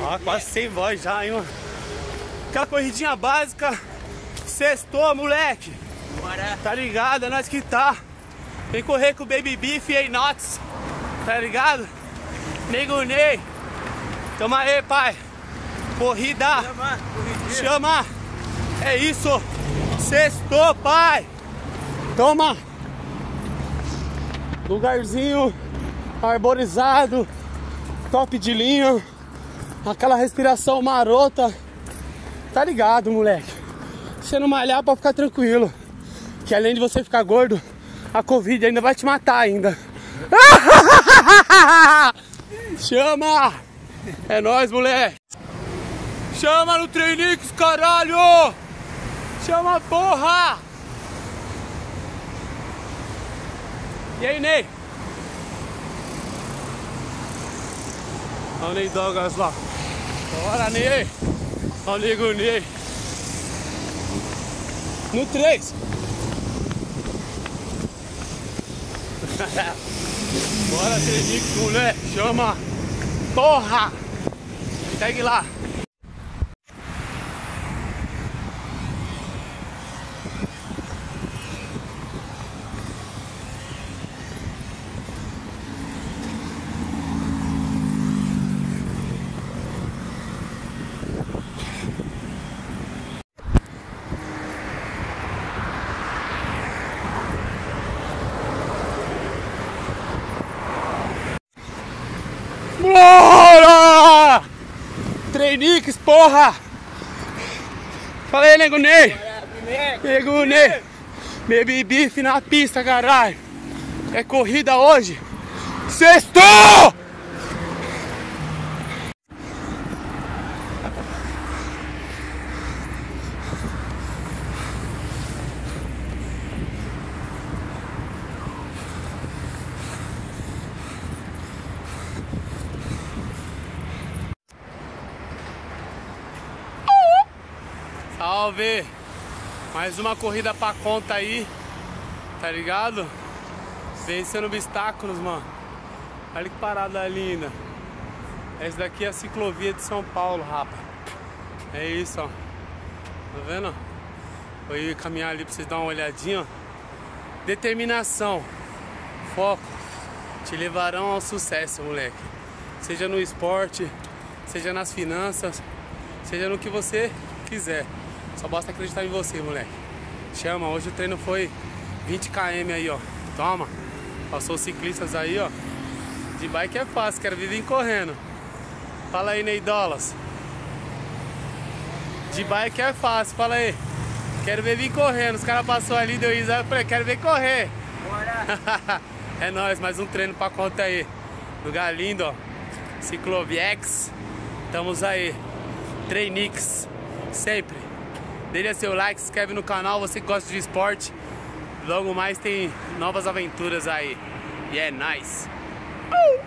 Ó, quase sem voz já, hein, mano. Aquela corridinha básica. Sextou, moleque. Bora. Tá ligado? É nós que tá. Vem correr com o Baby Beef e Nuts. Tá ligado? Nego Ney. Tamo aí, pai. Corrida. Chama. Chama! É isso! Sextou, pai! Toma! Lugarzinho arborizado, top de linha, aquela respiração marota. Tá ligado, moleque? Você não malhar pra ficar tranquilo. Que além de você ficar gordo, a Covid ainda vai te matar ainda. Chama! É nóis, moleque! Chama no Treinix, caralho! Chama, porra! E aí, Ney? Olha o Ney Douglas lá. Bora, Ney! Olha o nego Ney. No 3. Bora, Treinix, moleque! Chama! Porra! Segue lá! Bora! Treinix, porra! Fala aí! Nego Ney! Baby beef na pista, caralho! É corrida hoje! Sextou! Salve! Mais uma corrida pra conta aí, tá ligado? Vencendo obstáculos, mano. Olha que parada linda. Essa daqui é a ciclovia de São Paulo, rapa. É isso, ó. Tá vendo? Vou ir caminhar ali pra vocês darem uma olhadinha, ó. Determinação, foco, te levarão ao sucesso, moleque. Seja no esporte, seja nas finanças, seja no que você quiser. Só basta acreditar em você, moleque. Chama, hoje o treino foi 20 km aí, ó. Toma. Passou os ciclistas aí, ó. De bike é fácil, quero vir correndo. Fala aí, Neidolas. De bike é fácil, fala aí. Quero ver vir correndo. Os caras passou ali, deu risada, eu falei, quero ver correr. Bora. é nóis, mais um treino pra conta aí. Lugar lindo, ó. Cicloviex. Estamos aí. Treinix. Sempre. Deixa seu like, se inscreve no canal, você que gosta de esporte. Logo mais tem novas aventuras aí. E é nice. Uh!